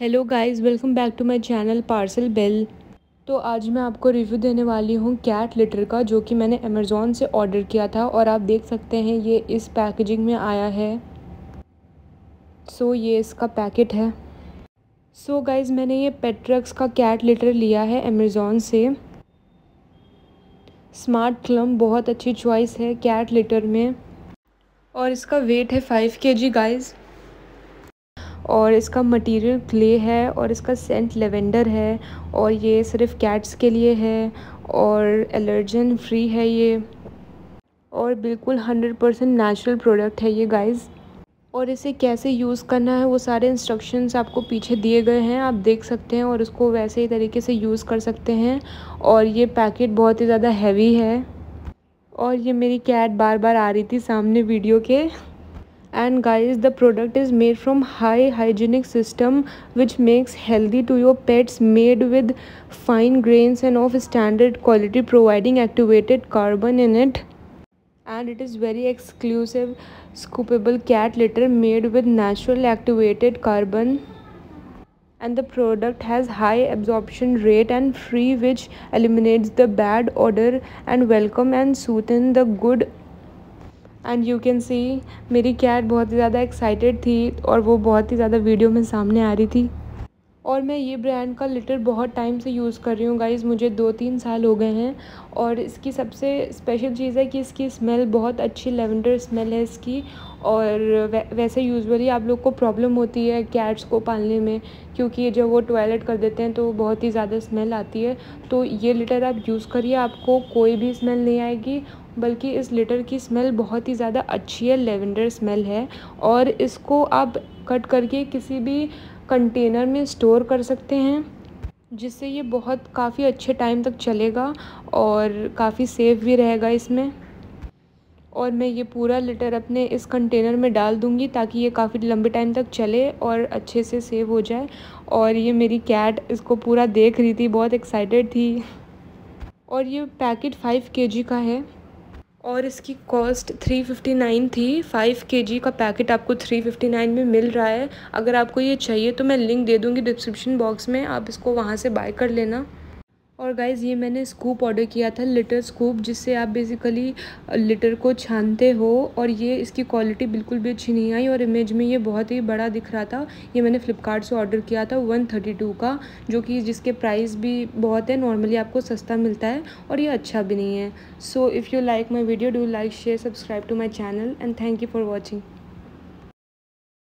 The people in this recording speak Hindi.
Hello guys welcome back to my channel parcel bell तो आज मैं आपको रिव्यू देने वाली हूँ कैट लिटर का जो कि मैंने अमेज़ोन से ऑर्डर किया था और आप देख सकते हैं ये इस पैकेजिंग में आया है। सो so, ये इसका पैकेट है। सो so, गाइस मैंने ये पेट्रक्स का कैट लिटर लिया है अमेज़ोन से। स्मार्ट क्लम बहुत अच्छी चॉइस है कैट लिटर में। और इसका वेट है फाइव के जी गाइज़ और इसका मटेरियल क्ले है और इसका सेंट लेवेंडर है और ये सिर्फ़ कैट्स के लिए है और एलर्जन फ्री है ये और बिल्कुल हंड्रेड परसेंट नेचुरल प्रोडक्ट है ये गाइस और इसे कैसे यूज़ करना है वो सारे इंस्ट्रक्शंस आपको पीछे दिए गए हैं, आप देख सकते हैं और उसको वैसे ही तरीके से यूज़ कर सकते हैं और ये पैकेट बहुत ही ज़्यादा हैवी है। और ये मेरी कैट बार बार आ रही थी सामने वीडियो के। And guys the product is made from high hygienic system which makes healthy to your pets made with fine grains and of standard quality providing activated carbon in it. And it is very exclusive scoopable cat litter made with natural activated carbon. And the product has high absorption rate and free which eliminates the bad odor and welcome and soothe the good and you can see मेरी कैट बहुत ही ज़्यादा एक्साइटेड थी और वो बहुत ही ज़्यादा वीडियो में सामने आ रही थी। और मैं ये ब्रांड का लिटर बहुत टाइम से यूज़ कर रही हूँ गाइज़ मुझे दो तीन साल हो गए हैं और इसकी सबसे स्पेशल चीज़ है कि इसकी स्मेल बहुत अच्छी लेवेंडर स्मेल है इसकी और वैसे यूजुअली आप लोग को प्रॉब्लम होती है कैट्स को पालने में क्योंकि जब वो टॉयलेट कर देते हैं तो बहुत ही ज़्यादा स्मेल आती है। तो ये लिटर आप यूज़ करिए, आपको कोई भी स्मेल नहीं आएगी, बल्कि इस लिटर की स्मेल बहुत ही ज़्यादा अच्छी है लेवेंडर स्मेल है और इसको आप कट करके किसी भी कंटेनर में स्टोर कर सकते हैं, जिससे ये बहुत काफ़ी अच्छे टाइम तक चलेगा और काफ़ी सेफ़ भी रहेगा इसमें। और मैं ये पूरा लिटर अपने इस कंटेनर में डाल दूँगी ताकि ये काफ़ी लंबे टाइम तक चले और अच्छे से सेव हो जाए। और ये मेरी कैट इसको पूरा देख रही थी, बहुत एक्साइटेड थी। और ये पैकेट फाइव के का है। और इसकी कॉस्ट थ्री फिफ्टी नाइन थी। फाइव के जी का पैकेट आपको थ्री फिफ्टी नाइन में मिल रहा है। अगर आपको ये चाहिए तो मैं लिंक दे दूँगी डिस्क्रिप्शन बॉक्स में। आप इसको वहाँ से बाय कर लेना। और गाइज़ ये मैंने स्कूप ऑर्डर किया था लिटर स्कूप जिससे आप बेसिकली लिटर को छानते हो और ये इसकी क्वालिटी बिल्कुल भी अच्छी नहीं आई और इमेज में ये बहुत ही बड़ा दिख रहा था। ये मैंने फ़्लिपकार्ट से ऑर्डर किया था वन थर्टी टू का, जो कि जिसके प्राइस भी बहुत है नॉर्मली आपको सस्ता मिलता है और ये अच्छा भी नहीं है। So if you like my video do like share subscribe to my channel and thank you for watching